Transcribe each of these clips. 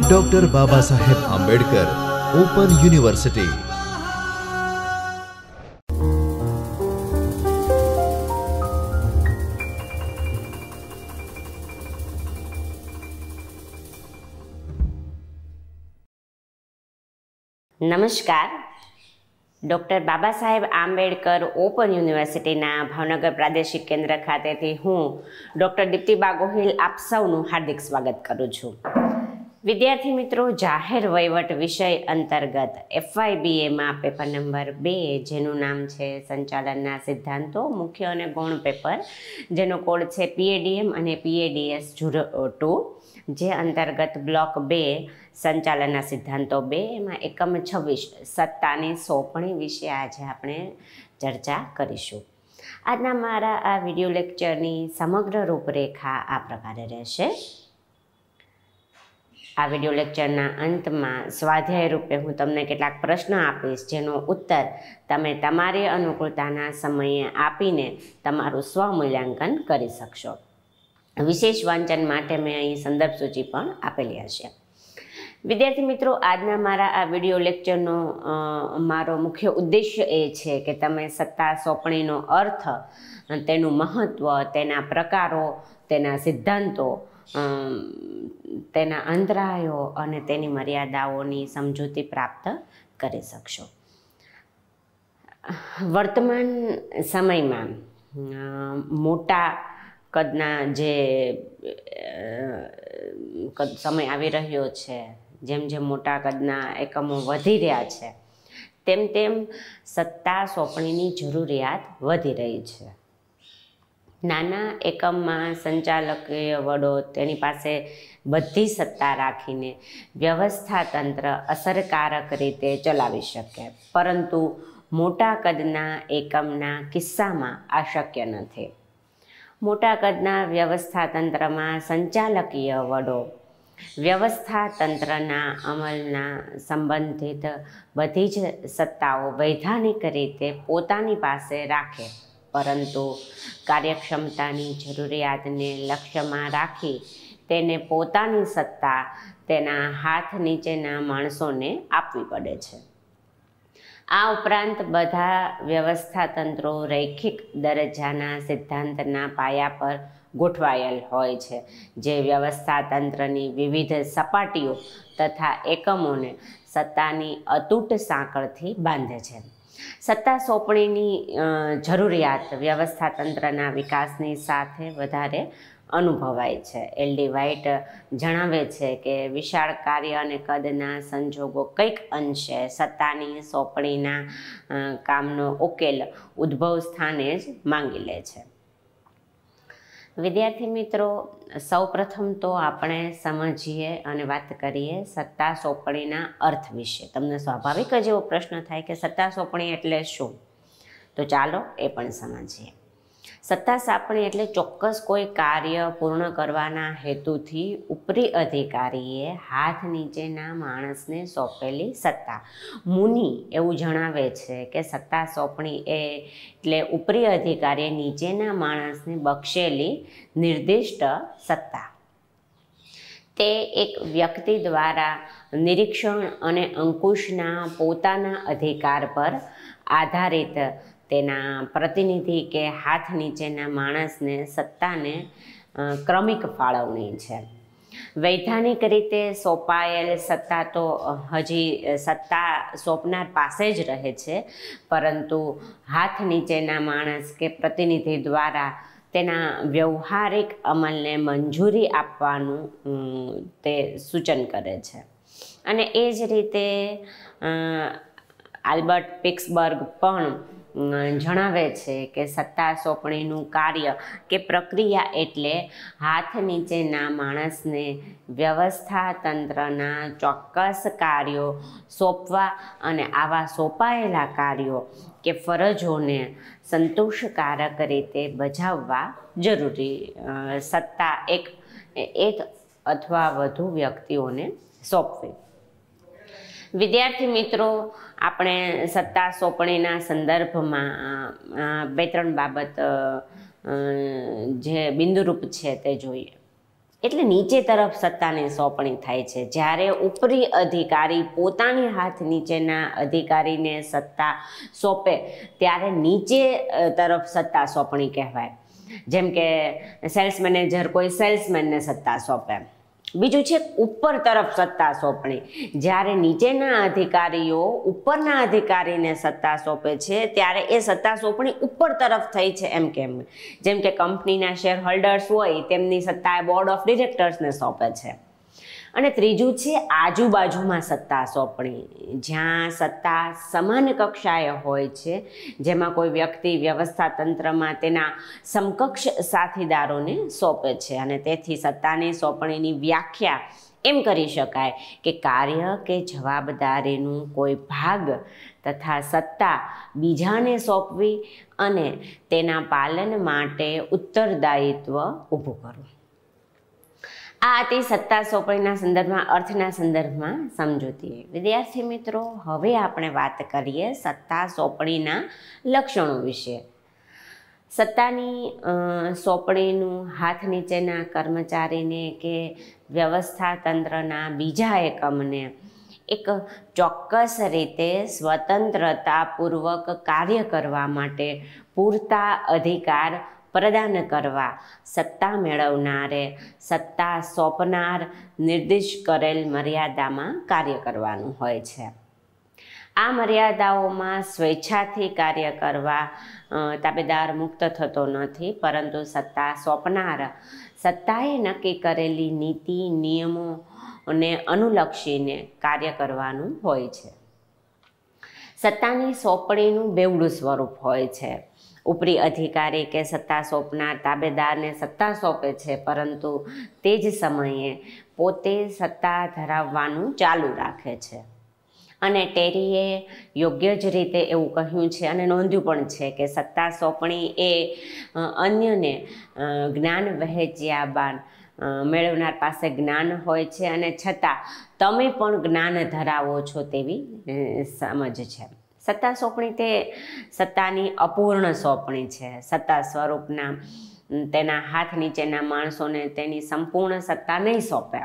Doctor Baba Saheb Ambedkar open university નમસ્કાર doctor Baba Saheb Ambedkar open યુનિવર્સિટીના ભાવનગર પ્રાદેશિક કેન્દ્ર ખાતેથી હું ડૉક્ટર દીપ્તિબા ગોહિલ આપ સૌનું હાર્દિક સ્વાગત કરું છું. વિદ્યાર્થી મિત્રો, જાહેર વહીવટ વિષય અંતર્ગત એફવાયબીએમાં પેપર નંબર બે, જેનું નામ છે સંચાલનના સિદ્ધાંતો, મુખ્ય અને ગૌણ પેપર, જેનો કોડ છે પીએડીએમ અને પીએડીએસ ઝીરો ટુ. જે અંતર્ગત બ્લોક બે, સંચાલનના સિદ્ધાંતો બે, એમાં એકમ છવ્વીસ સત્તાની સોંપણી વિશે આજે આપણે ચર્ચા કરીશું. આજના મારા આ વીડિયો લેક્ચરની સમગ્ર રૂપરેખા આ પ્રકારે રહેશે. આ વીડિયો લેક્ચરના અંતમાં સ્વાધ્યાય રૂપે હું તમને કેટલાક પ્રશ્ન આપીશ, જેનો ઉત્તર તમે તમારી અનુકૂળતાના સમયે આપીને તમારું સ્વમૂલ્યાંકન કરી શકશો. વિશેષ વાંચન માટે મેં અહીં સંદર્ભ સૂચિ પણ આપેલી હશે. વિદ્યાર્થી મિત્રો, આજના મારા આ વીડિયો લેક્ચરનો મારો મુખ્ય ઉદ્દેશ્ય એ છે કે તમે સત્તા સોંપણીનો અર્થ, તેનું મહત્ત્વ તેના પ્રકારો, તેના સિદ્ધાંતો તેના અંતરાયો અને તેની મર્યાદાઓની સમજૂતી પ્રાપ્ત કરી શકશો. વર્તમાન સમયમાં મોટા કદના જે કદ સમય આવી રહ્યો છે, જેમ જેમ મોટા કદના એકમો વધી રહ્યા છે, તેમ તેમ સત્તા સોંપણીની જરૂરિયાત વધી રહી છે. નાના એકમમાં સંચાલકીય વડો તેની પાસે બધી સત્તા રાખીને વ્યવસ્થા તંત્ર અસરકારક રીતે ચલાવી શકે, પરંતુ મોટા કદના એકમના કિસ્સામાં આ શક્ય નથી. મોટા કદના વ્યવસ્થા તંત્રમાં સંચાલકીય વડો. વ્યવસ્થા તંત્રના અમલના સંબંધિત બધી જ સત્તાઓ વૈધાનિક રીતે પોતાની પાસે રાખે, પરંતુ કાર્યક્ષમતાની જરૂરિયાતને લક્ષ્યમાં રાખી તેને પોતાની સત્તા તેના હાથ નીચેના માણસોને આપવી પડે છે. આ ઉપરાંત બધા વ્યવસ્થા તંત્રો રૈખિક દરજ્જાના સિદ્ધાંતના પાયા પર ગોઠવાયેલ હોય છે. જે વ્યવસ્થા તંત્રની વિવિધ સપાટીઓ તથા એકમોને સત્તાની અતૂટ સાંકળથી બાંધે છે. સત્તા સોંપણીની જરૂરિયાત વ્યવસ્થા તંત્રના વિકાસની સાથે વધારે અનુભવાય છે. એલડી વ્હાઇટ જણાવે છે કે વિશાળ કાર્ય અને કદના સંજોગો કંઈક અંશે સત્તાની સોંપણીના કામનો ઉકેલ ઉદ્ભવ સ્થાને જ માંગી લે છે. વિદ્યાર્થી મિત્રો, સૌપ્રથમ તો આપણે સમજીએ અને વાત કરીએ સત્તા સોંપણીના અર્થ વિશે. તમને સ્વાભાવિક જ એવો પ્રશ્ન થાય કે સત્તા સોંપણી એટલે શું? તો ચાલો એ પણ સમજીએ. સત્તા સાપણી એટલે ચોક્કસ કોઈ કાર્ય પૂર્ણ કરવાના હેતુથી ઉપરી અધિકારીએ હાથ નીચેના માણસને સોંપેલી સત્તા. મુનિ એવું જણાવે છે કે સત્તા સોંપણી એ એટલે ઉપરી અધિકારીએ નીચેના માણસને બક્ષેલી નિર્દિષ્ટ સત્તા. તે એક વ્યક્તિ દ્વારા નિરીક્ષણ અને અંકુશના પોતાના અધિકાર પર આધારિત તેના પ્રતિનિધિ કે હાથ નીચેના માણસને સત્તાને ક્રમિક ફાળવણી છે. વૈધાનિક રીતે સોંપાયેલ સત્તા તો હજી સત્તા સોંપનાર પાસે જ રહે છે, પરંતુ હાથ નીચેના માણસ કે પ્રતિનિધિ દ્વારા તેના વ્યવહારિક અમલને મંજૂરી આપવાનું તે સૂચન કરે છે. અને એ જ રીતે આલ્બર્ટ પિક્સબર્ગ પણ જણાવે છે કે સત્તા સોંપણીનું કાર્ય કે પ્રક્રિયા એટલે હાથ નીચેના માણસને વ્યવસ્થા તંત્રના ચોક્કસ કાર્યો સોંપવા અને આવા સોંપાયેલા કાર્યો કે ફરજોને સંતોષકારક રીતે બજાવવા જરૂરી સત્તા એક એક અથવા વધુ વ્યક્તિઓને સોંપવી. વિદ્યાર્થી મિત્રો, આપણે સત્તા સોંપણીના સંદર્ભમાં બે ત્રણ બાબત જે બિંદુરૂપ છે તે જોઈએ. એટલે નીચે તરફ સત્તાની સોંપણી થાય છે. જ્યારે ઉપરી અધિકારી પોતાની હાથ નીચેના અધિકારીને સત્તા સોંપે, ત્યારે નીચે તરફ સત્તા સોંપણી કહેવાય. જેમ કે સેલ્સ મેનેજર કોઈ સેલ્સમેનને સત્તા સોંપે. બીજું છે ઉપર તરફ સત્તા સોંપણી. જ્યારે નીચેના અધિકારીઓ ઉપરના અધિકારીને સત્તા સોંપે છે, ત્યારે એ સત્તા સોંપણી ઉપર તરફ થઈ છે એમ કેમ? જેમ કે કંપનીના શેર હોલ્ડર્સ હોય, તેમની સત્તા બોર્ડ ઓફ ડિરેક્ટર્સને સોંપે છે. અને ત્રીજું છે, આજુબાજુમાં સત્તા સોંપણી. જ્યાં સત્તા સમાન કક્ષાએ હોય છે, જેમાં કોઈ વ્યક્તિ વ્યવસ્થા તંત્રમાં તેના સમકક્ષ સાથીદારોને સોંપે છે અને તેથી સત્તાની સોંપણીની વ્યાખ્યા એમ કરી શકાય કે કાર્ય કે જવાબદારીનું કોઈ ભાગ તથા સત્તા બીજાને સોંપવી અને તેના પાલન માટે ઉત્તરદાયિત્વ ઊભું કરવું. આ હતી સત્તા સોંપણીના સંદર્ભમાં, અર્થના સંદર્ભમાં સમજૂતી. વિદ્યાર્થી મિત્રો, હવે આપણે વાત કરીએ સત્તા સોંપણીના લક્ષણો વિશે. સત્તાની સોંપણીનું હાથ નીચેના કર્મચારીને કે વ્યવસ્થા તંત્રના બીજા એકમને એક ચોક્કસ રીતે સ્વતંત્રતાપૂર્વક કાર્ય કરવા માટે પૂરતા અધિકાર પ્રદાન કરવા, સત્તા મેળવનારે સત્તા સોંપનાર નિર્દેશ કરેલ મર્યાદામાં કાર્ય કરવાનું હોય છે. આ મર્યાદાઓમાં સ્વેચ્છાથી કાર્ય કરવા તાબેદાર મુક્ત થતો નથી, પરંતુ સત્તા સોંપનાર, સત્તાએ નક્કી કરેલી નીતિ નિયમોને અનુલક્ષીને કાર્ય કરવાનું હોય છે. સત્તાની સોંપણીનું બેવડું સ્વરૂપ હોય છે. ઉપરી અધિકારી કે સત્તા સોંપનાર તાબેદારને સત્તા સોંપે છે, પરંતુ તે જ સમયે પોતે સત્તા ધરાવવાનું ચાલુ રાખે છે. અને ટેરીએ યોગ્ય જ રીતે એવું કહ્યું છે અને નોંધ્યું પણ છે કે સત્તા સોંપણી એ અન્યને જ્ઞાન વહેંચ્યા બાદ મેળવનાર પાસે જ્ઞાન હોય છે અને છતાં તમે પણ જ્ઞાન ધરાવો છો તેવી સમજ છે. સત્તા સોંપણી તે સત્તાની અપૂર્ણ સોંપણી છે. સત્તા સ્વરૂપના તેના હાથ નીચેના માણસોને તેની સંપૂર્ણ સત્તા નહીં સોંપે.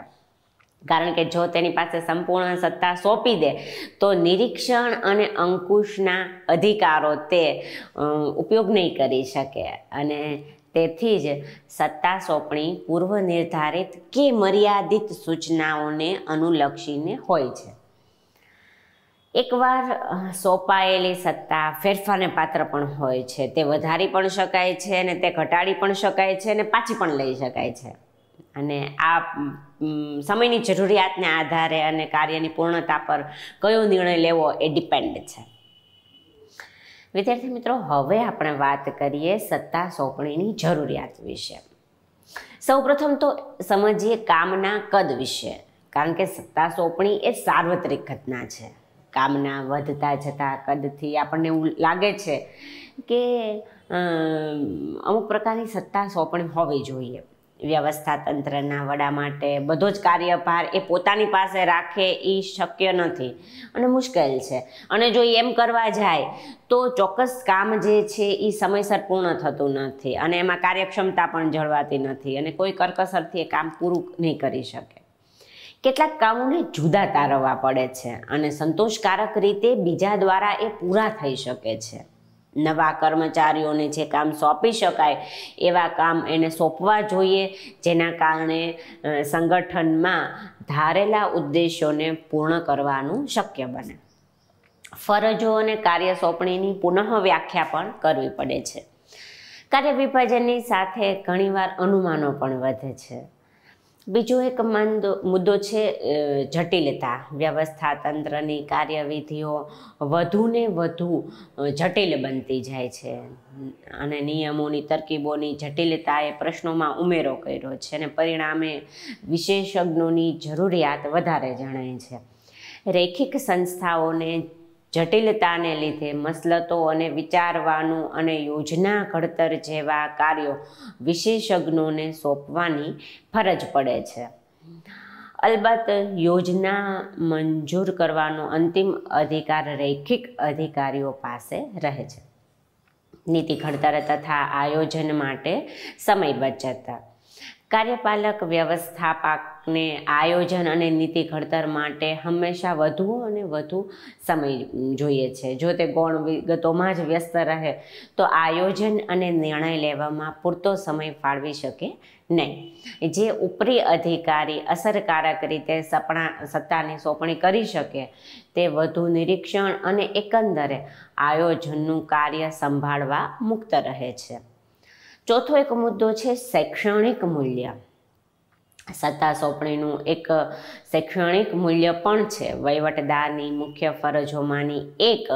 કારણ કે જો તેની પાસે સંપૂર્ણ સત્તા સોંપી દે, તો નિરીક્ષણ અને અંકુશના અધિકારો તે ઉપયોગ નહીં કરી શકે. અને તેથી જ સત્તા સોંપણી પૂર્વ નિર્ધારિત કે મર્યાદિત સૂચનાઓને અનુલક્ષીને હોય છે. એકવાર સોંપાયેલી સત્તા ફેરફારને પાત્ર પણ હોય છે. તે વધારી પણ શકાય છે અને તે ઘટાડી પણ શકાય છે અને પાછી પણ લઈ શકાય છે. અને આ સમયની જરૂરિયાતને આધારે અને કાર્યની પૂર્ણતા પર કયો નિર્ણય લેવો એ ડિપેન્ડ છે. વિદ્યાર્થી મિત્રો, હવે આપણે વાત કરીએ સત્તા સોંપણીની જરૂરિયાત વિશે. સૌપ્રથમ તો સમજીએ કામના કદ વિશે, કારણ કે સત્તા સોંપણી એ સાર્વત્રિક ઘટના છે. કામના વધતા જતા કદથી આપણને એવું લાગે છે કે અમુક પ્રકારની સત્તા સોંપણી હોવી જોઈએ. વ્યવસ્થા તંત્રના વડા માટે બધો જ કાર્યભાર એ પોતાની પાસે રાખે એ શક્ય નથી. અને મુશ્કેલ છે. અને જો એમ કરવા જાય, તો ચોક્કસ કામ જે છે એ સમયસર પૂર્ણ થતું નથી. અને એમાં કાર્યક્ષમતા પણ જળવાતી નથી. અને કોઈ કરકસરથી એ કામ પૂરું નહીં કરી શકે. કેટલાક કામોને જુદા તારવવા પડે છે અને સંતોષકારક રીતે બીજા દ્વારા એ પૂરા થઈ શકે છે. નવા કર્મચારીઓને જે કામ સોંપી શકાય, એવા કામ એને સોંપવા જોઈએ, જેના કારણે સંગઠનમાં ધારેલા ઉદ્દેશોને પૂર્ણ કરવાનું શક્ય બને. ફરજો અને કાર્ય સોંપણીની પુનઃ વ્યાખ્યા પણ કરવી પડે છે. કાર્ય વિભાજનની સાથે ઘણીવાર અનુમાનો પણ વધે છે. બીજો એક મંદ, મુદ્દો છે જટિલતા. વ્યવસ્થા તંત્રની કાર્યવિધિઓ વધુને વધુ જટિલ બનતી જાય છે. અને નિયમોની તરકીબોની જટિલતાએ પ્રશ્નોમાં ઉમેરો કર્યો છે અને પરિણામે વિશેષજ્ઞોની જરૂરિયાત વધારે જણાય છે. રૈખિક સંસ્થાઓને જટિલતાને લીધે મસલતો અને વિચારવાનું અને યોજના ઘડતર જેવા કાર્યો વિશેષજ્ઞોને સોંપવાની ફરજ પડે છે. અલબત્ત યોજના મંજૂર કરવાનો અંતિમ અધિકાર રૈખિક અધિકારીઓ પાસે રહે છે. નીતિ ઘડતર તથા આયોજન માટે સમય બચત કાર્યપાલક વ્યવસ્થાપકને આયોજન અને નીતિ ઘડતર માટે હંમેશા વધુ અને વધુ સમય જોઈએ છે. જો તે ગૌણ વિગતોમાં જ વ્યસ્ત રહે, તો આયોજન અને નિર્ણય લેવામાં પૂરતો સમય ફાળવી શકે નહીં. જે ઉપરી અધિકારી અસરકારક રીતે સપના, સત્તાની સોંપણી કરી શકે, તે વધુ નિરીક્ષણ અને એકંદરે આયોજનનું કાર્ય સંભાળવા મુક્ત રહે છે. ચોથો એક મુદ્દો છે શૈક્ષણિક મૂલ્ય. સત્તા સોંપણીનું એક શૈક્ષણિક મૂલ્ય પણ છે. વહીવટદારની મુખ્ય ફરજોમાંની એક,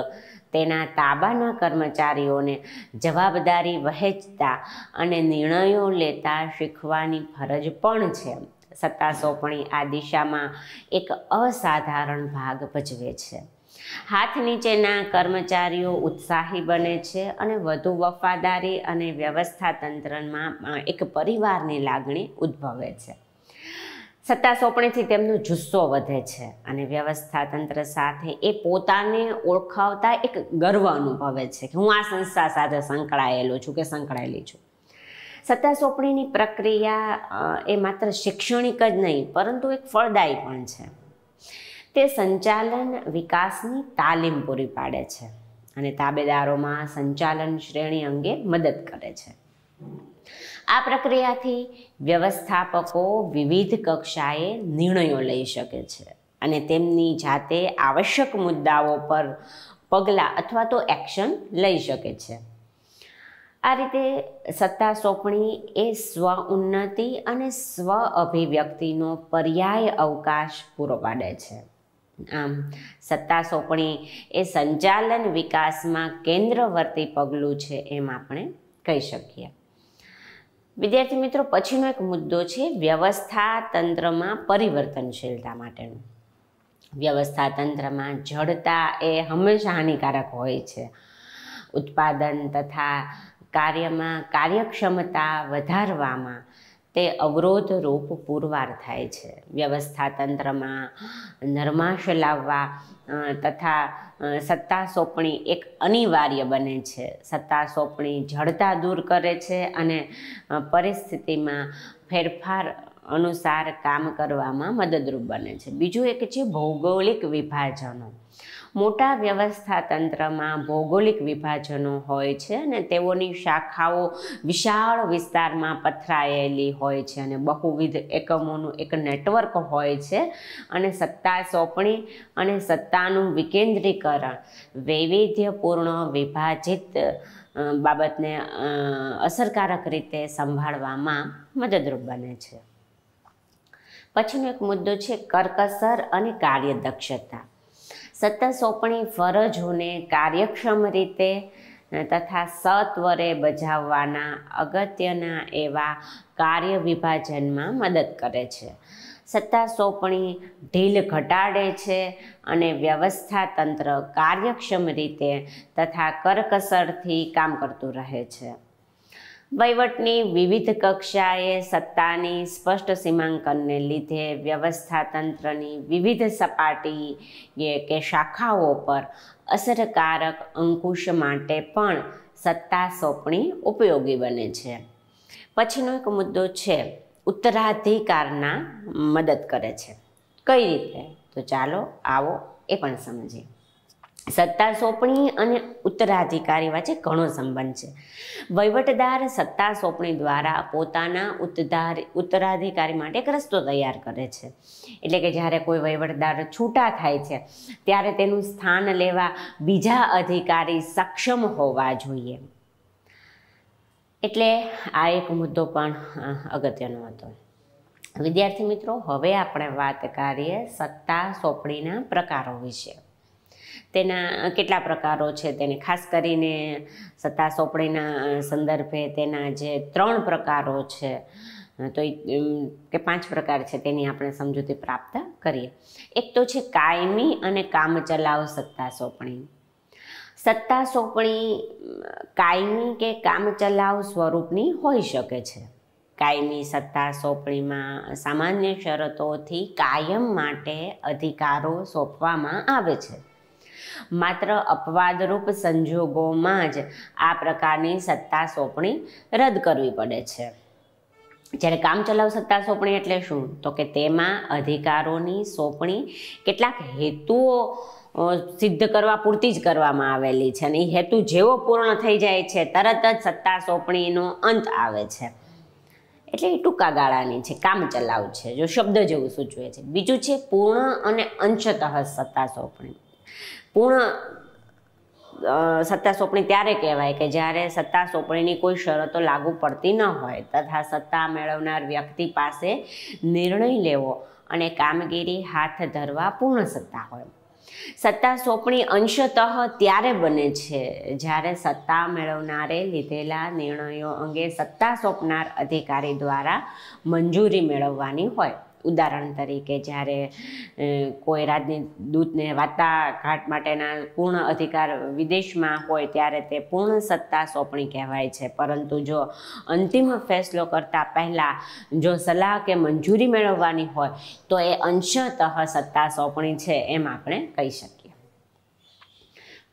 તેના તાબાના કર્મચારીઓને જવાબદારી વહેંચતા અને નિર્ણયો લેતા શીખવાની ફરજ પણ છે. સત્તા સોંપણી આ દિશામાં એક અસાધારણ ભાગ ભજવે છે. હાથ નીચેના કર્મચારીઓ ઉત્સાહી બને છે અને વધુ વફાદારી અને વ્યવસ્થા તંત્રમાં એક પરિવારની લાગણી ઉદ્ભવે છે. સત્તા સોંપણીથી તેમનો જુસ્સો વધે છે અને વ્યવસ્થા તંત્ર સાથે એ પોતાને ઓળખાવતા એક ગર્વ અનુભવે છે કે હું આ સંસ્થા સાથે સંકળાયેલો છું કે સંકળાયેલી છું. સત્તા સોંપણીની પ્રક્રિયા એ માત્ર શૈક્ષણિક જ નહીં, પરંતુ એક ફળદાયી પણ છે. તે સંચાલન વિકાસની તાલીમ પૂરી પાડે છે અને તાબેદારોમાં સંચાલન શ્રેણી અંગે મદદ કરે છે. આ પ્રક્રિયાથી વ્યવસ્થાપકો વિવિધ કક્ષાએ નિર્ણયો લઈ શકે છે અને તેમની જાતે આવશ્યક મુદ્દાઓ પર પગલાં અથવા તો એક્શન લઈ શકે છે. આ રીતે સત્તા સોંપણી એ સ્વ ઉન્નતિ અને સ્વ અભિવ્યક્તિનો પર્યાય અવકાશ પૂરો પાડે છે. આમ, સત્તા સોંપણી એ સંચાલન વિકાસમાં કેન્દ્રવર્તી પગલું છે એમ આપણે કહી શકીએ. વિદ્યાર્થી મિત્રો, પછીનો એક મુદ્દો છે વ્યવસ્થા તંત્રમાં પરિવર્તનશીલતા માટેનો. વ્યવસ્થા તંત્રમાં જડતા એ હંમેશા હાનિકારક હોય છે. ઉત્પાદન તથા કાર્યમાં કાર્યક્ષમતા વધારવામાં તે અવરોધ રૂપ પુરવાર થાય છે. વ્યવસ્થા તંત્રમાં નરમાશ લાવવા તથા સત્તા સોંપણી એક અનિવાર્ય બને છે. સત્તા સોંપણી જડતા દૂર કરે છે અને પરિસ્થિતિમાં ફેરફાર અનુસાર કામ કરવામાં મદદરૂપ બને છે. બીજું એક છે ભૌગોલિક વિભાજનો. મોટા વ્યવસ્થા તંત્રમાં ભૌગોલિક વિભાજનો હોય છે અને તેઓની શાખાઓ વિશાળ વિસ્તારમાં પથરાયેલી હોય છે અને બહુવિધ એકમોનું એક નેટવર્ક હોય છે અને સત્તા સોંપણી અને સત્તાનું વિકેન્દ્રીકરણ વૈવિધ્યપૂર્ણ વિભાજિત બાબતને અસરકારક રીતે સંભાળવામાં મદદરૂપ બને છે. પછીનો એક મુદ્દો છે કરકસર અને કાર્યદક્ષતા. સત્તા સોંપણી ફરજોને કાર્યક્ષમ રીતે તથા સત્વરે બજાવવાના અગત્યના એવા કાર્ય વિભાજનમાં મદદ કરે છે. સત્તા સોંપણી ઢીલ ઘટાડે છે અને વ્યવસ્થા તંત્ર કાર્યક્ષમ રીતે તથા કરકસરથી કામ કરતું રહે છે. વહીવટની વિવિધ કક્ષાએ સત્તાની સ્પષ્ટ સીમાંકનને લીધે વ્યવસ્થા તંત્રની વિવિધ સપાટી કે શાખાઓ પર અસરકારક અંકુશ માટે પણ સત્તા સોંપણી ઉપયોગી બને છે. પછીનો એક મુદ્દો છે, ઉત્તરાધિકારના મદદ કરે છે. કઈ રીતે? તો ચાલો આવો એ પણ સમજીએ. સત્તા સોંપણી અને ઉત્તરાધિકારી વચ્ચે ઘણો સંબંધ છે. વહીવટદાર સત્તા સોંપણી દ્વારા પોતાના ઉત્તરાધિ ઉત્તરાધિકારી માટે એક રસ્તો તૈયાર કરે છે. એટલે કે જ્યારે કોઈ વહીવટદાર છૂટા થાય છે, ત્યારે તેનું સ્થાન લેવા બીજા અધિકારી સક્ષમ હોવા જોઈએ. એટલે આ એક મુદ્દો પણ અગત્યનો હતો. વિદ્યાર્થી મિત્રો, હવે આપણે વાત કરીએ સત્તા સોંપણીના પ્રકારો વિશે. તેના કેટલા પ્રકારો છે? તેને ખાસ કરીને સત્તા સોંપણીના સંદર્ભે તેના જે ત્રણ પ્રકારો છે તો કે પાંચ પ્રકાર છે તેની આપણે સમજૂતી પ્રાપ્ત કરીએ. એક તો છે કાયમી અને કામચલાઉ સત્તા સોંપણી. સત્તા સોંપણી, કાયમી કે કામચલાઉ સ્વરૂપની હોઈ શકે છે. કાયમી સત્તા સોંપણીમાં સામાન્ય શરતોથી કાયમ માટે અધિકારો સોંપવામાં આવે છે. માત્ર અપવાદરૂપ સંજોગોમાં જ આ પ્રકારની સત્તા સોંપણી રદ કરવી પડે છે. જ્યારે કામચલાઉ સત્તા સોંપણી એટલે શું? તો કે તેમાં અધિકારોની સોંપણી કેટલાક હેતુઓ સિદ્ધ કરવા પૂરતી જ કરવામાં આવેલી છે અને એ હેતુ જેવો પૂર્ણ થઈ જાય છે, તરત જ સત્તા સોંપણીનો અંત આવે છે. એટલે એ ટૂંકા ગાળાની છે, કામ ચલાવ છે, જો શબ્દ જેવું સૂચવે છે. બીજું છે પૂર્ણ અને અંશતઃ સત્તા સોંપણી. પૂર્ણ સત્તા સોંપણી ત્યારે કહેવાય કે જ્યારે સત્તા સોંપણીની કોઈ શરતો લાગુ પડતી ન હોય તથા સત્તા મેળવનાર વ્યક્તિ પાસે નિર્ણય લેવો અને કામગીરી હાથ ધરવા પૂર્ણ સત્તા હોય. સત્તા સોંપણી અંશતઃ ત્યારે બને છે જ્યારે સત્તા મેળવનારે લીધેલા નિર્ણયો અંગે સત્તા સોંપનાર અધિકારી દ્વારા મંજૂરી મેળવવાની હોય. ઉદાહરણ તરીકે જ્યારે કોઈ કોઈ રાજદૂતને વાટાઘાટ માટેના પૂર્ણ અધિકાર વિદેશમાં હોય ત્યારે તે પૂર્ણ સત્તા સોંપણી કહેવાય છે. પરંતુ જો અંતિમ ફેસલો કરતાં પહેલાં જો સલાહ કે મંજૂરી મેળવવાની હોય, તો એ અંશતઃ સત્તા સોંપણી છે એમ આપણે કહી શકીએ.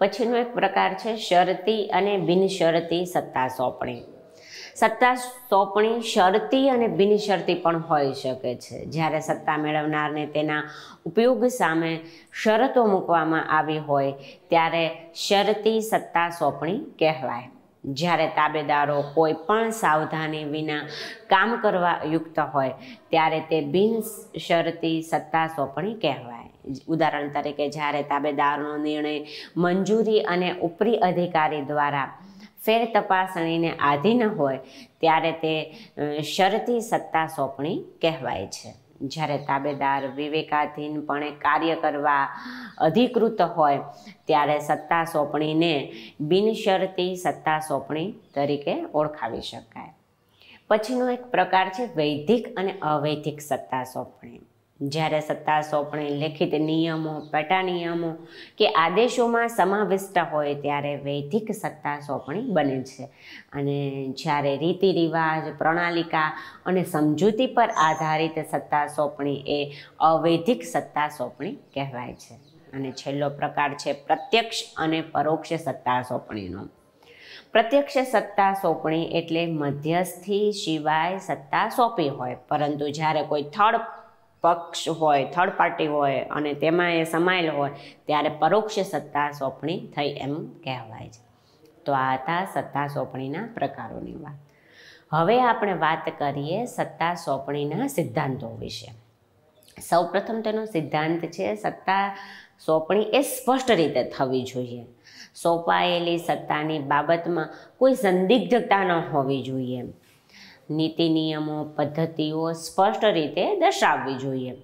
પછીનો એક પ્રકાર છે શરતી અને બિનશરતી સત્તા સોંપણી. સત્તા સોંપણી શરતી અને બિનશરતી પણ હોઈ શકે છે. જ્યારે સત્તા મેળવનારને તેના ઉપયોગ સામે શરતો મૂકવામાં આવી હોય, ત્યારે શરતી સત્તા સોંપણી કહેવાય. જ્યારે તાબેદારો કોઈ પણ સાવધાની વિના કામ કરવા યુક્ત હોય, ત્યારે તે બિનશરતી સત્તા સોંપણી કહેવાય. ઉદાહરણ તરીકે, જ્યારે તાબેદારનો નિર્ણય મંજૂરી અને ઉપરી અધિકારી દ્વારા ફેર તપાસણીને આધીન હોય, ત્યારે તે શરતી સત્તા સોંપણી કહેવાય છે. જ્યારે તાબેદાર વિવેકાધીનપણે કાર્ય કરવા અધિકૃત હોય, ત્યારે સત્તા સોંપણીને બિનશરતી સત્તા સોંપણી તરીકે ઓળખાવી શકાય. પછીનો એક પ્રકાર છે વૈદિક અને અવૈધિક સત્તા સોંપણી. જ્યારે સત્તા સોંપણી, લેખિત નિયમો, પેટા નિયમો કે આદેશોમાં સમાવિષ્ટ હોય ત્યારે વૈધિક સત્તા સોંપણી બને છે. અને જ્યારે રીતિ રિવાજ, પ્રણાલિકા અને સમજૂતી પર આધારિત સત્તા સોંપણી એ અવૈધિક સત્તા સોંપણી કહેવાય છે. અને છેલ્લો પ્રકાર છે પ્રત્યક્ષ અને પરોક્ષ સત્તા સોંપણીનો. પ્રત્યક્ષ સત્તા સોંપણી એટલે મધ્યસ્થી સિવાય સત્તા સોંપી હોય, પરંતુ જ્યારે કોઈ થર્ડ પક્ષ હોય થર્ડ પાર્ટી હોય અને તેમાં એ સમાયેલ હોય, ત્યારે પરોક્ષ સત્તા સોંપણી થઈ એમ કહેવાય છે. તો આ હતા સત્તા સોંપણીના પ્રકારોની વાત. હવે આપણે વાત કરીએ સત્તા સોંપણીના સિદ્ધાંતો વિશે. સૌપ્રથમ તેનો સિદ્ધાંત છે, સત્તા સોંપણી એ સ્પષ્ટ રીતે થવી જોઈએ. સોંપાયેલી સત્તાની બાબતમાં કોઈ સંદિગ્ધતા ન હોવી જોઈએ. નીતિ, નિયમો, પદ્ધતિઓ સ્પષ્ટ રીતે દર્શાવવી જોઈએ.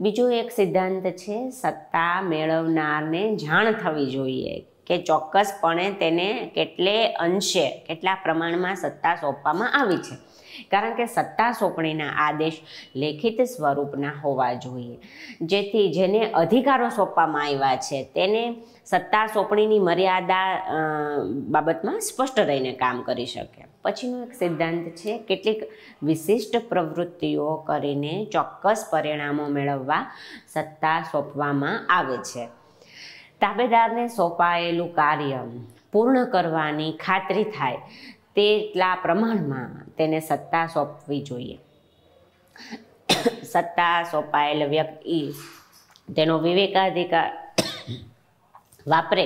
બીજો એક સિદ્ધાંત છે, સત્તા મેળવનારને જાણ થવી જોઈએ કે ચોક્કસપણે તેને કેટલે અંશે, કેટલા પ્રમાણમાં સત્તા સોંપવામાં આવી છે. કારણ કે સત્તા સોંપણીના આદેશ લેખિત સ્વરૂપના હોવા જોઈએ. જેથી જેને અધિકારો સોંપવામાં આવ્યા છે, તેને સત્તા સોંપણીની મર્યાદા બાબતમાં સ્પષ્ટ રહીને કામ કરી શકે. પછીનો એક સિદ્ધાંત છે, કેટલીક વિશિષ્ટ પ્રવૃત્તિઓ કરીને ચોક્કસ પરિણામો મેળવવા સત્તા સોંપવામાં આવે છે. તાબેદારને સોંપાયેલું કાર્ય પૂર્ણ કરવાની ખાતરી થાય તેટલા પ્રમાણમાં તેને સત્તા સોંપવી જોઈએ. સત્તા સોંપાયેલ વ્યક્તિ તેનો વિવેકાધિકાર વાપરે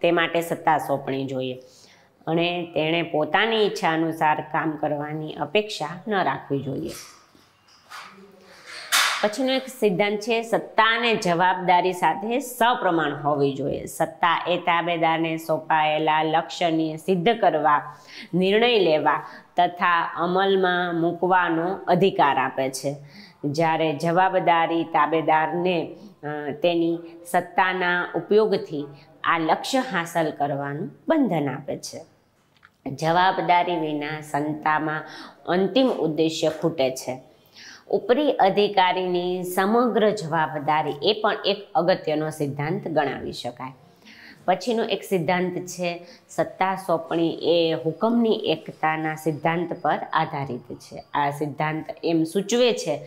તે માટે સત્તા સોંપણી જોઈએ. અને તેણે પોતાની ઈચ્છા અનુસાર કામ કરવાની અપેક્ષા ન રાખવી જોઈએ. પછીનો એક સિદ્ધાંત છે, સત્તા અને જવાબદારી સાથે સપ્રમાણ હોવી જોઈએ. સત્તા એ તાબેદારને સોંપાયેલા લક્ષ્યને સિદ્ધ કરવા, નિર્ણય લેવા તથા અમલમાં મૂકવાનો અધિકાર આપે છે. જ્યારે જવાબદારી તાબેદારને તેની સત્તાના ઉપયોગથી આ લક્ષ્ય હાંસલ કરવાનું બંધન આપે છે. જવાબદારી વિના સંતામાં અંતિમ ઉદ્દેશ્ય ખૂટે છે. ઉપરી અધિકારીની સમગ્ર જવાબદારી એ પણ એક અગત્યનો સિદ્ધાંત ગણાવી શકાય. પછીનો એક સિદ્ધાંત છે, સત્તા સોંપણી એ હુકમની એકતાના સિદ્ધાંત પર આધારિત છે. આ સિદ્ધાંત એમ સૂચવે છે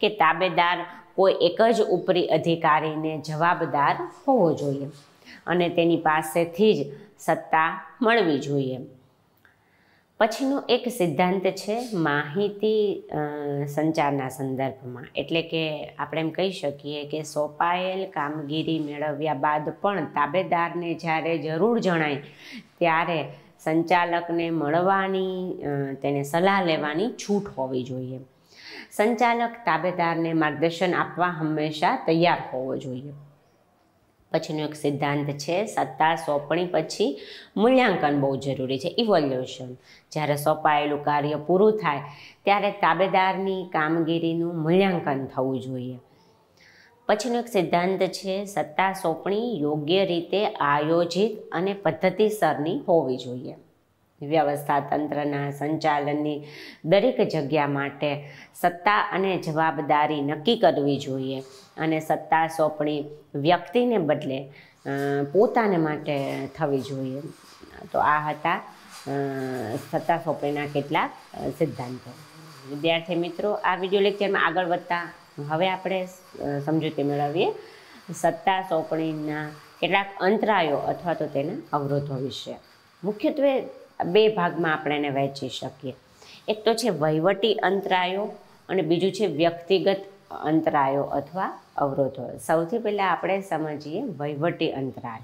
કે તાબેદાર કોઈ એક જ ઉપરી અધિકારીને જવાબદાર હોવો જોઈએ અને તેની પાસેથી જ સત્તા મળવી જોઈએ. પછીનો એક સિદ્ધાંત છે માહિતી સંચારના સંદર્ભમાં. એટલે કે આપણે એમ કહી શકીએ કે સોંપાયેલ કામગીરી મેળવ્યા બાદ પણ તાબેદારને જ્યારે જરૂર જણાય, ત્યારે સંચાલકને મળવાની તેને સલાહ લેવાની છૂટ હોવી જોઈએ. સંચાલક તાબેદારને માર્ગદર્શન આપવા હંમેશા તૈયાર હોવો જોઈએ. પછીનો એક સિદ્ધાંત છે, સત્તા સોંપણી પછી મૂલ્યાંકન બહુ જરૂરી છે ઇવોલ્યુશન જ્યારે સોંપાયેલું કાર્ય પૂરું થાય, ત્યારે તાબેદારની કામગીરીનું મૂલ્યાંકન થવું જોઈએ. પછીનો એક સિદ્ધાંત છે, સત્તા સોંપણી યોગ્ય રીતે આયોજિત અને પદ્ધતિસરની હોવી જોઈએ. વ્યવસ્થા તંત્રના સંચાલનની દરેક જગ્યા માટે સત્તા અને જવાબદારી નક્કી કરવી જોઈએ. અને સત્તા સોંપણી વ્યક્તિને બદલે પોતાને માટે થવી જોઈએ. તો આ હતા સત્તા સોંપણીના કેટલાક સિદ્ધાંતો. વિદ્યાર્થી મિત્રો, આ વીડિયો લેક્ચરમાં આગળ વધતા હવે આપણે સમજૂતી મેળવીએ. સત્તા સોંપણીના કેટલાક અંતરાયો અથવા તો તેના અવરોધો વિશે. મુખ્યત્વે બે ભાગમાં આપણે એને વહેંચી શકીએ. એક તો છે વહીવટી અંતરાયો અને બીજું છે વ્યક્તિગત અંતરાયો અથવા અવરોધો સૌથી પહેલાં આપણે સમજીએ વહીવટી અંતરાય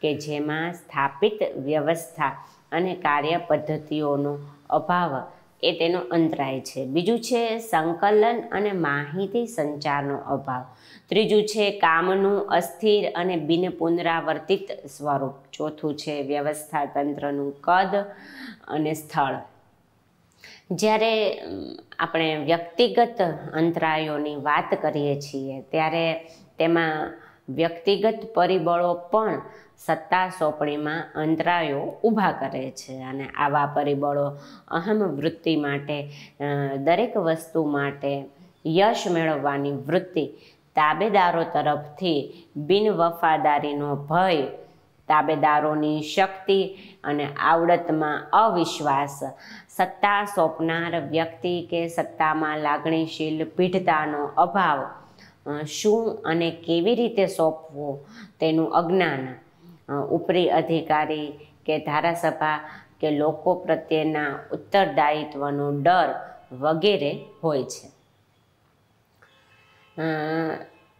કે જેમાં સ્થાપિત વ્યવસ્થા અને કાર્ય પદ્ધતિઓનો અભાવ એ તેનો અંતરાય છે. બીજું છે સંકલન અને માહિતી સંચારનો અભાવ. ત્રીજું છે કામનું અસ્થિર અને બિન પુનરાવર્તિત સ્વરૂપ. ચોથું છે વ્યવસ્થા તંત્રનું કદ અને સ્થળ. જ્યારે આપણે વ્યક્તિગત અંતરાયોની વાત કરીએ છીએ, ત્યારે તેમાં વ્યક્તિગત પરિબળો પણ સત્તા સોંપણીમાં અંતરાયો ઊભા કરે છે અને આવા પરિબળો અહમ વૃત્તિ માટે દરેક વસ્તુ માટે યશ મેળવવાની વૃત્તિ તાબેદારો તરફથી બિનવફાદારીનો ભય તાબેદારોની શક્તિ અને આવડતમાં અવિશ્વાસ. સત્તા સોંપનાર વ્યક્તિ કે સત્તામાં લાગણીશીલ પીઢતાનો અભાવ શું અને કેવી રીતે સોંપવું તેનું અજ્ઞાન? ઉપરી અધિકારી કે ધારાસભા કે લોકો પ્રત્યેના ઉત્તરદાયિત્વનો ડર વગેરે હોય છે.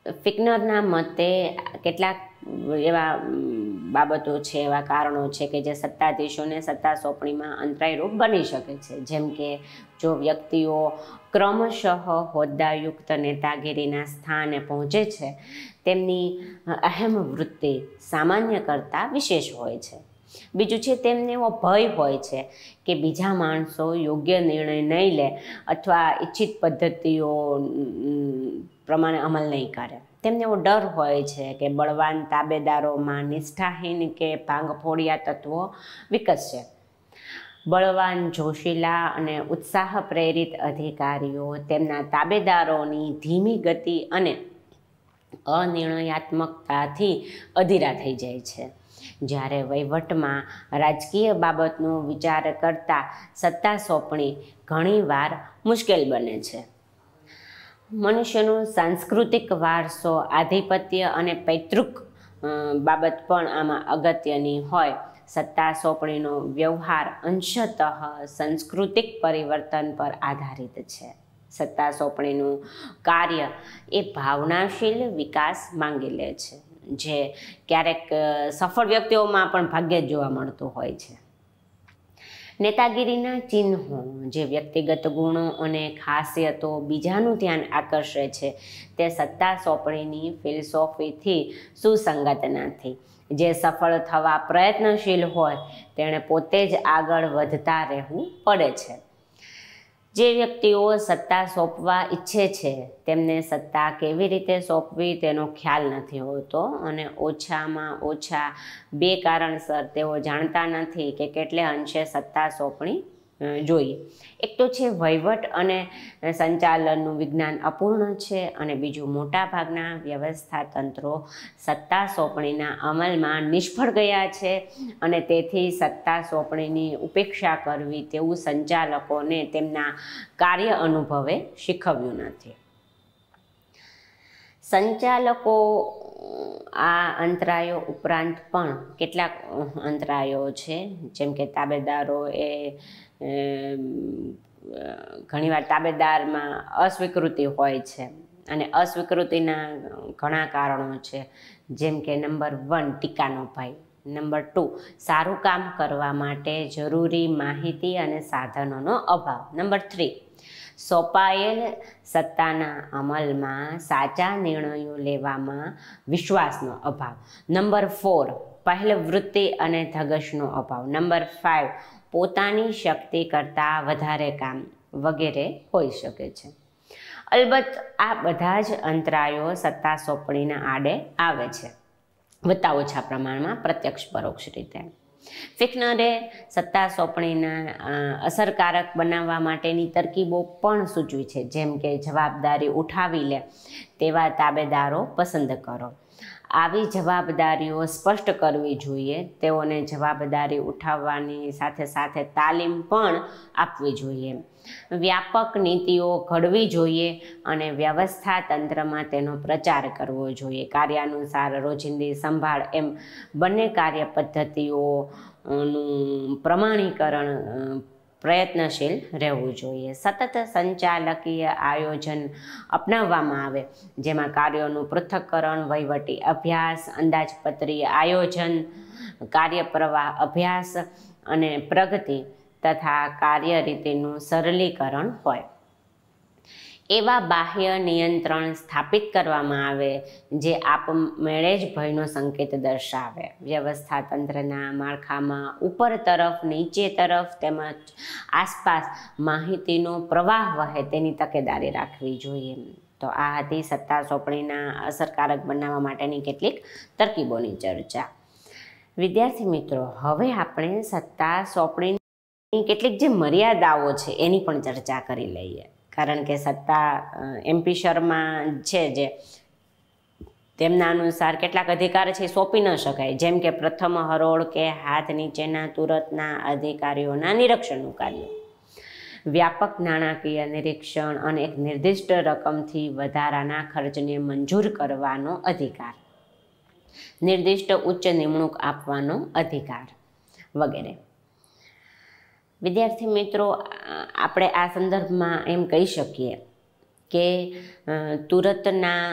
ફિકનરના મતે કેટલાક એવા બાબતો છે, એવા કારણો છે કે જે સત્તાધીશોને સત્તા સોંપણીમાં અંતરાયરૂપ બની શકે છે. જેમ કે જો વ્યક્તિઓ ક્રમશઃ હોદ્દાયુક્ત નેતાગીરીના સ્થાને પહોંચે છે, તેમની અહેમ વૃત્તિ સામાન્ય કરતાં વિશેષ હોય છે. બીજું છે, તેમને એવો ભય હોય છે કે બીજા માણસો યોગ્ય નિર્ણય નહીં લે અથવા ઈચ્છિત પદ્ધતિઓ પ્રમાણે અમલ નહીં કરે. તેમને એવો ડર હોય છે કે બળવાન તાબેદારોમાં નિષ્ઠાહીન કે ભાંગફોડિયા તત્વો વિકસશે. બળવાન જોશીલા અને ઉત્સાહ પ્રેરિત અધિકારીઓ તેમના તાબેદારોની ધીમી ગતિ અને અનિર્ણયાત્મકતાથી અધીરા થઈ જાય છે. જ્યારે વહીવટમાં રાજકીય બાબતનો વિચાર કરતાં સત્તા સોંપણી ઘણીવાર મુશ્કેલ બને છે. મનુષ્યનો સાંસ્કૃતિક વારસો, આધિપત્ય અને પૈતૃક બાબત પણ આમાં અગત્યની હોય. સત્તા સોંપણીનો વ્યવહાર અંશતઃ સાંસ્કૃતિક પરિવર્તન પર આધારિત છે. સત્તા સોંપણીનું કાર્ય એ ભાવનાશીલ વિકાસ માંગી લે છે, જે ક્યારેક સફળ વ્યક્તિઓમાં પણ ભાગ્યે જ જોવા મળતું હોય છે. નેતાગીરીના ચિહ્નો જે વ્યક્તિગત ગુણો અને ખાસિયતો બીજાનું ધ્યાન આકર્ષે છે, તે સત્તા સોંપણીની ફિલસોફીથી સુસંગત નથી. જે સફળ થવા પ્રયત્નશીલ હોય, તેણે પોતે જ આગળ વધતા રહેવું પડે છે. જે વ્યક્તિઓ સત્તા સોંપવા ઈચ્છે છે, તેમને સત્તા કેવી રીતે સોંપવી તેનો ખ્યાલ નથી હોતો અને ઓછામાં ઓછા બે કારણસર તેઓ જાણતા નથી કે કેટલે અંશે સત્તા સોંપણી જોઈએ. એક તો છે વહીવટ અને સંચાલનનું વિજ્ઞાન અપૂર્ણ છે અને બીજું મોટાભાગના વ્યવસ્થા તંત્રો સત્તા સોંપણીના અમલમાં નિષ્ફળ ગયા છે અને તેથી સત્તા સોંપણીની ઉપેક્ષા કરવી તેવું સંચાલકોને તેમના કાર્ય અનુભવે શીખવ્યું નથી. સંચાલકો આ અંતરાયો ઉપરાંત પણ કેટલાક અંતરાયો છે, જેમ કે તાબેદારો એ ઘણીવાર તાબેદારમાં અસ્વીકૃતિ હોય છે અને અસ્વીકૃતિના ઘણા કારણો છે. જેમ કે નંબર વન ટીકાનો ભય, નંબર ટુ સારું કામ કરવા માટે જરૂરી માહિતી અને સાધનોનો અભાવ, નંબર થ્રી સોંપાયેલ સત્તાના અમલમાં સાચા નિર્ણયો લેવામાં વિશ્વાસનો અભાવ, નંબર ફોર પહેલ વૃત્તિ અને ધગશનો અભાવ. નંબર ફાઇવ પોતાની શક્તિ કરતાં વધારે કામ વગેરે હોઈ શકે છે. અલબત્ત આ બધા જ અંતરાયો સત્તા સોંપણીના આડે આવે છે. વધતા ઓછા પ્રમાણમાં પ્રત્યક્ષ પરોક્ષ રીતે. ફિકનરે સત્તા સોંપણીના અસરકારક બનાવવા માટેની તરકીબો પણ સૂચવી છે. જેમ કે જવાબદારી ઉઠાવી લે, તેવા તાબેદારો પસંદ કરો. આવી જવાબદારીઓ સ્પષ્ટ કરવી જોઈએ. તેઓને જવાબદારી ઉઠાવવાની સાથે સાથે તાલીમ પણ આપવી જોઈએ. વ્યાપક નીતિઓ ઘડવી જોઈએ અને વ્યવસ્થા તંત્રમાં તેનો પ્રચાર કરવો જોઈએ. કાર્યાનુસાર રોજિંદી સંભાળ એમ બંને કાર્ય પદ્ધતિઓનું પ્રમાણીકરણ પ્રયત્નશીલ રહેવું જોઈએ. સતત સંચાલકીય આયોજન અપનાવવામાં આવે, જેમાં કાર્યોનું પૃથ્થકરણ, વહીવટી અભ્યાસ, અંદાજપત્રીય આયોજન, કાર્યપ્રવાહ અભ્યાસ અને પ્રગતિ તથા કાર્યરીતિનું સરલીકરણ હોય. એવા બાહ્ય નિયંત્રણ સ્થાપિત કરવામાં આવે, જે આપમેળે જ ભયનો સંકેત દર્શાવે. વ્યવસ્થા તંત્રના માળખામાં ઉપર તરફ, નીચે તરફ તેમજ આસપાસ માહિતીનો પ્રવાહ વહે તેની તકેદારી રાખવી જોઈએ. તો આ હતી સત્તા સોંપણીના અસરકારક બનાવવા માટેની કેટલીક તરકીબોની ચર્ચા. વિદ્યાર્થી મિત્રો, હવે આપણે સત્તા સોંપણીની કેટલીક જે મર્યાદાઓ છે એની પણ ચર્ચા કરી લઈએ. કારણ કે સત્તા એમપી શર્મા છે જે, તેમના અનુસાર કેટલાક અધિકાર છે સોંપી ન શકાય. જેમ કે પ્રથમ હરોળ કે હાથ નીચેના તુરતના અધિકારીઓના નિરીક્ષણનું કાર્ય. વ્યાપક નાણાકીય નિરીક્ષણ અને એક નિર્દિષ્ટ રકમથી વધારાના ખર્ચને મંજૂર કરવાનો અધિકાર. નિર્દિષ્ટ ઉચ્ચ નિમણૂક આપવાનો અધિકાર વગેરે. વિદ્યાર્થી મિત્રો આપણે આ સંદર્ભમાં એમ કહી શકીએ કે તુરતના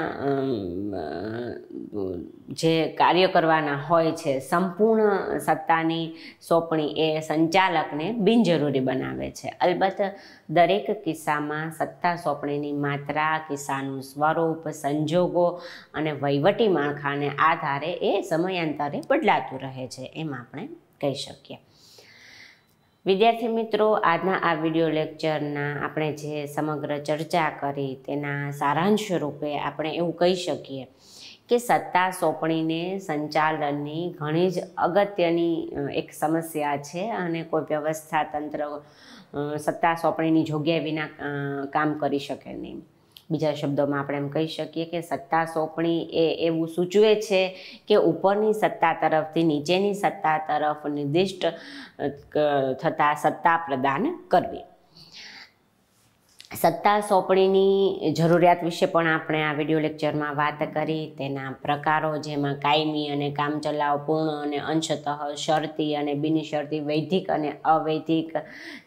જે કાર્ય કરવાના હોય છે, સંપૂર્ણ સત્તાની સોંપણી એ સંચાલકને બિનજરૂરી બનાવે છે. અલબત્ત, દરેક કિસ્સામાં સત્તા સોંપણીની માત્રા, કિસ્સાનું સ્વરૂપ, સંજોગો અને વહીવટી માળખાને આધારે એ સમયાંતરે બદલાતું રહે છે, એમ આપણે કહી શકીએ. વિદ્યાર્થી મિત્રો, આજના આ વિડિયો લેક્ચરના આપણે જે સમગ્ર ચર્ચા કરી તેના સારાંશ રૂપે આપણે એવું કહી શકીએ કે સત્તા સોંપણીને સંચાલનની ઘણી જ અગત્યની એક સમસ્યા છે અને કોઈ વ્યવસ્થા તંત્ર સત્તા સોંપણીની જોગ્યા વિના કામ કરી શકે નહીં. બીજા શબ્દોમાં આપણે એમ કહી શકીએ કે સત્તા સોંપણી એ એવું સૂચવે છે કે ઉપરની સત્તા તરફથી નીચેની સત્તા તરફ નિર્દિષ્ટ થતા સત્તા પ્રદાન કરવી. સત્તા સોંપણીની જરૂરિયાત વિશે પણ આપણે આ વીડિયો લેક્ચરમાં વાત કરી. તેના પ્રકારો જેમાં કાયમી અને કામચલાઉ, પૂર્ણ અને અંશતઃ, શરતી અને બિનશરતી, વૈધિક અને અવૈધિક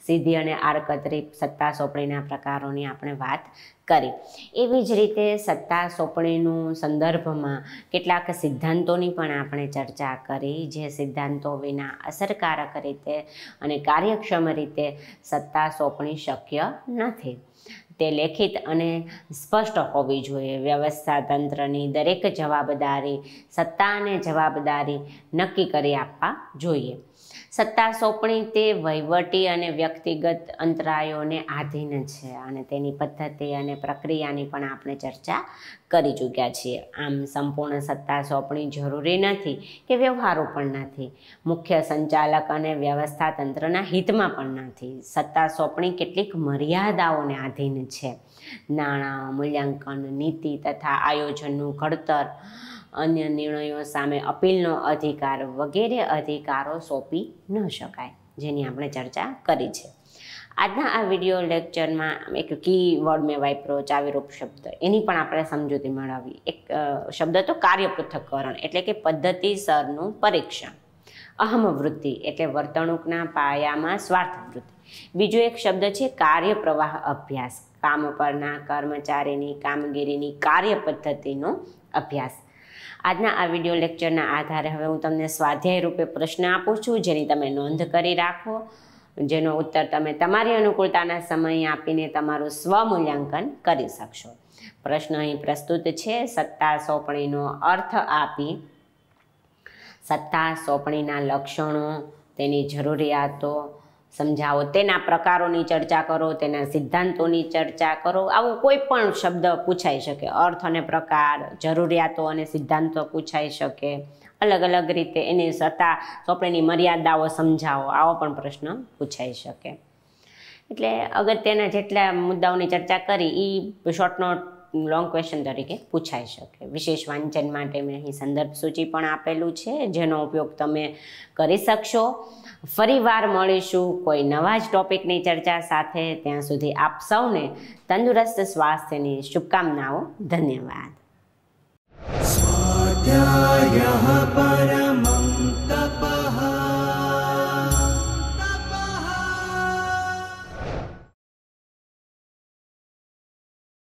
સીધી અને આડકતરી સત્તા સોંપણીના પ્રકારોની આપણે વાત કરી. એવી જ રીતે સત્તા સોંપણીનું સંદર્ભમાં કેટલાક સિદ્ધાંતોની પણ આપણે ચર્ચા કરી, જે સિદ્ધાંતો વિના અસરકારક રીતે અને કાર્યક્ષમ રીતે સત્તા સોંપણી શક્ય નથી. તે લેખિત અને સ્પષ્ટ હોવી જોઈએ. વ્યવસ્થા તંત્રની દરેક જવાબદારી સત્તા અને જવાબદારી નક્કી કરી આપવા જોઈએ. સત્તા સોંપણી તે વહીવટી અને વ્યક્તિગત અંતરાયોને આધીન છે અને તેની પદ્ધતિ અને પ્રક્રિયાની પણ આપણે ચર્ચા કરી ચૂક્યા છીએ. આમ સંપૂર્ણ સત્તા સોંપણી જરૂરી નથી કે વ્યવહારો પણ નથી. મુખ્ય સંચાલક અને વ્યવસ્થા તંત્રના હિતમાં પણ નથી. સત્તા સોંપણી કેટલીક મર્યાદાઓને આધીન છે. નાણાં, મૂલ્યાંકન, નીતિ તથા આયોજનનું ઘડતર અન્ય નિર્ણયો સામે અપીલનો અધિકાર વગેરે અધિકારો સોંપી ન શકાય, જેની આપણે ચર્ચા કરી છે. આજના આ વીડિયો લેક્ચરમાં એક કી વર્ડ મેં વાપરો, ચાવીરૂપ શબ્દ, એની પણ આપણે સમજૂતી મેળવી. એક શબ્દ તો કાર્ય પૃથ્થકરણ એટલે કે પદ્ધતિસરનું પરીક્ષણ. અહમ વૃત્તિ, એટલે વર્તણૂકના પાયામાં સ્વાર્થ વૃત્તિ. બીજો એક શબ્દ છે કાર્ય પ્રવાહ અભ્યાસ, કામ પરના કર્મચારીની કામગીરીની કાર્ય પદ્ધતિનો અભ્યાસ. આજના આ વીડિયો લેક્ચરના આધારે હવે હું તમને સ્વાધ્યાય રૂપે પ્રશ્ન આપું છું, જેની તમે નોંધ કરી રાખો, જેનો ઉત્તર તમે તમારી અનુકૂળતાના સમય આપીને તમારું સ્વમૂલ્યાંકન કરી શકશો. પ્રશ્ન અહીં પ્રસ્તુત છે, સત્તા સોંપણીનો અર્થ આપી, સત્તા સોંપણીના લક્ષણો, તેની જરૂરિયાતો સમજાવો, તેના પ્રકારોની ચર્ચા કરો, તેના સિદ્ધાંતોની ચર્ચા કરો. આવો કોઈ પણ શબ્દ પૂછાઈ શકે. અર્થ અને પ્રકાર, જરૂરિયાતો અને સિદ્ધાંતો પૂછાઈ શકે. અલગ અલગ રીતે એની સત્તા સોંપણીની મર્યાદાઓ સમજાવો. આવો પણ પ્રશ્ન પૂછાઈ શકે. એટલે અગત્યના જેટલા મુદ્દાઓની ચર્ચા કરી એ શોર્ટ નોટ લોંગ ક્વેશ્ચન તરીકે પૂછાઈ શકે. વિશેષ વાંચન માટે મેં અહીં સંદર્ભ સૂચિ પણ આપેલું છે, જેનો ઉપયોગ તમે કરી શકશો. ફરીવાર મળીશું કોઈ નવા જ ટોપિકની ચર્ચા સાથે. ત્યાં સુધી આપ સૌને તંદુરસ્ત સ્વાસ્થ્યની શુભકામનાઓ. ધન્યવાદ. સ્વાધ્યાય પરમા